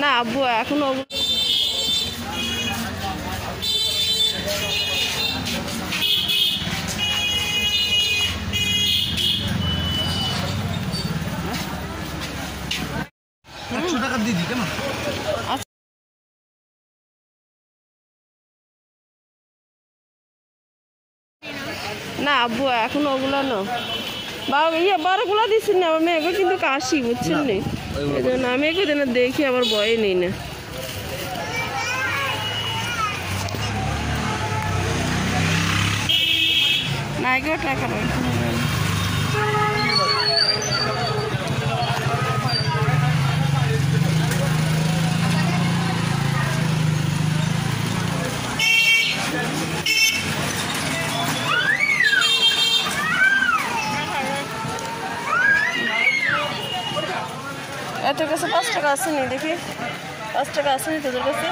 না আব্বু এখন টাকা না আব্বু এখন ওগুলো না। বাবা ইয়ে বড়গুলো দিচ্ছেন না আমার মেয়েকে কিন্তু কাশি বুঝছেন নি এই জন্য আমি এগুলো যেন দেখি আবার ভয়ে নেই না। না এগুলো টাকা নয় এত কাছে পাঁচ টাকা আসেনি দেখি। পাঁচ টাকা আসেনি তোদের কাছে?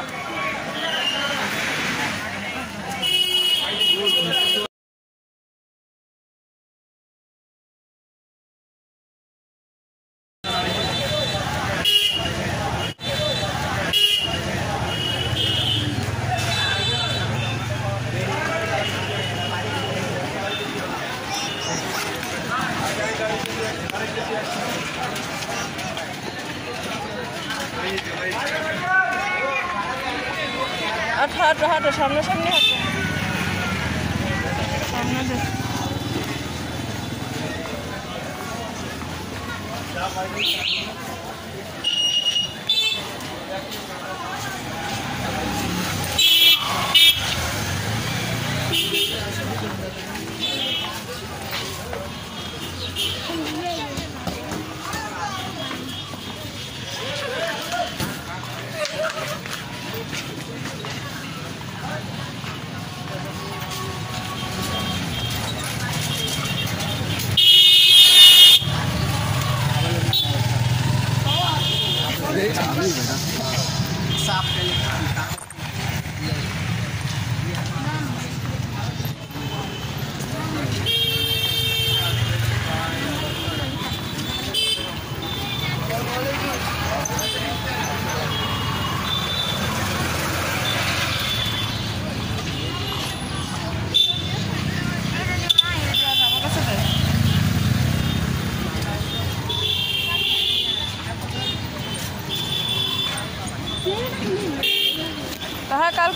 আট হাঁটো হাঁটো সামনে সামনে হাঁটো সামনে দে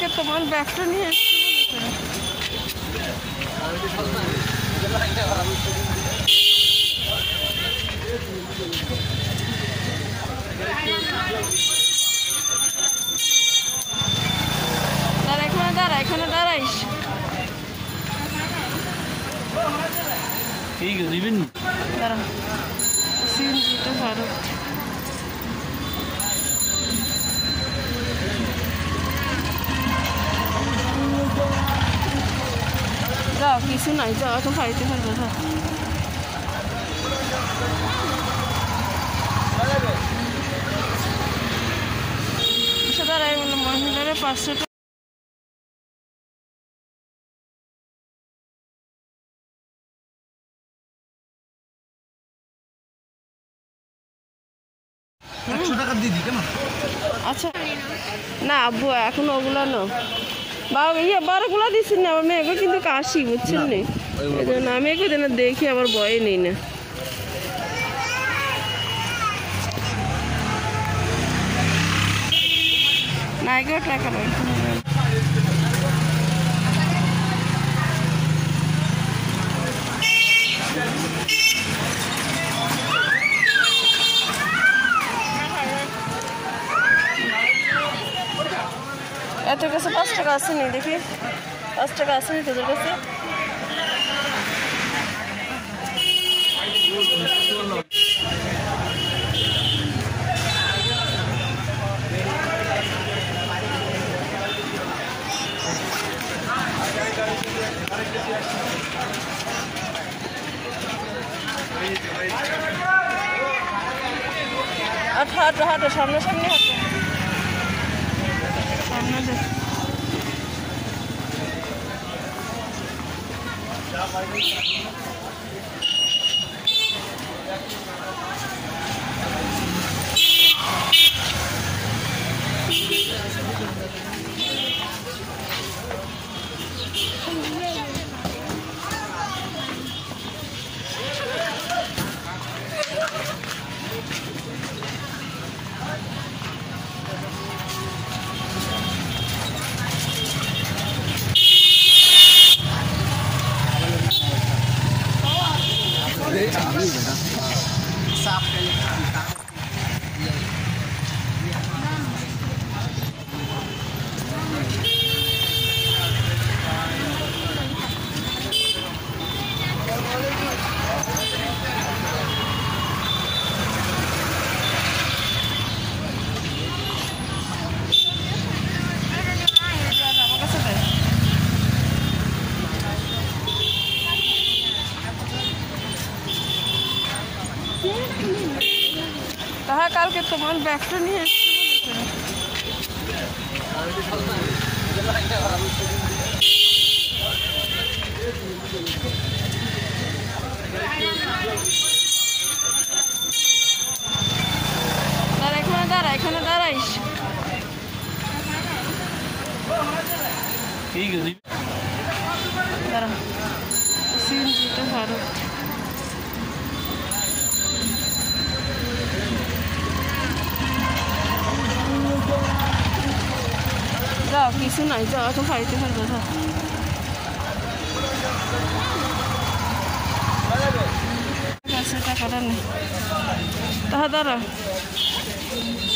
তাহা তোমার ব্যাগটা নিয়ে। দাঁড়া এখানে দাঁড়া এখানে দাঁড়াইস। ঠিক আছে দাঁড়া। সিএনজিটা ভারত। যাও কিছু নাই যাও এখন খাইতে পারবে যাও মহিলারা পাঁচশো আচ্ছা। না আব্বু এখন ওগুলো না বাবা ইয়ে বড়গুলো দিচ্ছেন না আমার মেয়েকে কিন্তু কাশি বুঝছেন না আমি এগুলো যেন দেখি আবার ভয় নেই না। না এগুলো টাকা কাছে পাঁচ টাকা আসেনি দেখি পাঁচ টাকা আসেনি তোদের কাছে আট হাঁটো হাঁটো সামনে সামনে হাঁটো Gracias. তোমার ব্যাগটা নিয়ে দাঁড়া এখানে দাঁড়া এখানে দাঁড়াইস। ঠিক আছে। দাঁড়া। সিএনজিটা ভারত যাও কিছু নাই যাও এখন বাড়িতে ফেলবে যাও কাছে টাকাটা নেই তাহা দাঁড়া দাঁড়া